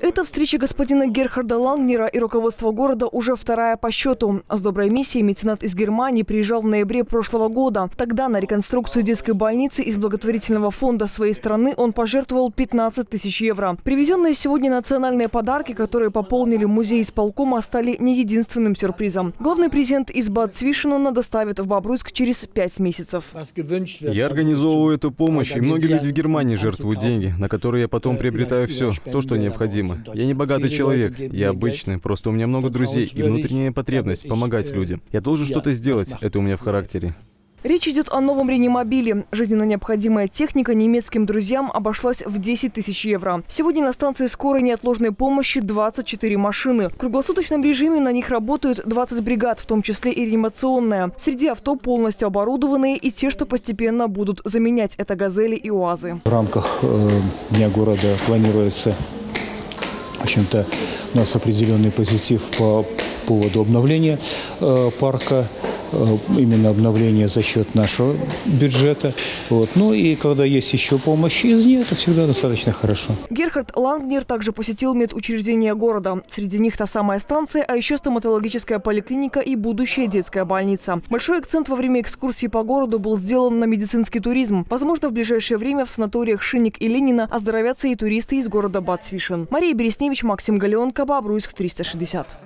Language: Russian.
Эта встреча господина Герхарда Лангнера и руководства города уже вторая по счету. С доброй миссией меценат из Германии приезжал в ноябре прошлого года. Тогда на реконструкцию детской больницы из благотворительного фонда своей страны он пожертвовал 15 тысяч евро. Привезенные сегодня национальные подарки, которые пополнили музей исполкома, стали не единственным сюрпризом. Главный презент из Бад Свишенона доставят в Бобруйск через пять месяцев. Я организовываю эту помощь, и многие люди в Германии жертвуют деньги, на которые я потом приобретаю все, то, что необходимо. Я не богатый человек, я обычный, просто у меня много друзей и внутренняя потребность помогать людям. Я должен что-то сделать, это у меня в характере. Речь идет о новом реанимобиле. Жизненно необходимая техника немецким друзьям обошлась в 10 тысяч евро. Сегодня на станции скорой неотложной помощи 24 машины. В круглосуточном режиме на них работают 20 бригад, в том числе и реанимационная. Среди авто полностью оборудованные и те, что постепенно будут заменять это «Газели» и «УАЗы». В рамках э, Дня города планируется общем-то, у нас определенный позитив по поводу обновления э, парка именно обновление за счет нашего бюджета. Вот. Ну и когда есть еще помощь из нее, это всегда достаточно хорошо. Герхард Лангнер также посетил медучреждения города. Среди них та самая станция, а еще стоматологическая поликлиника и будущая детская больница. Большой акцент во время экскурсии по городу был сделан на медицинский туризм. Возможно, в ближайшее время в санаториях Шинник и Ленина оздоровятся и туристы из города Бацвишен. Мария Бересневич, Максим Галеонко, Бобруйск, 360.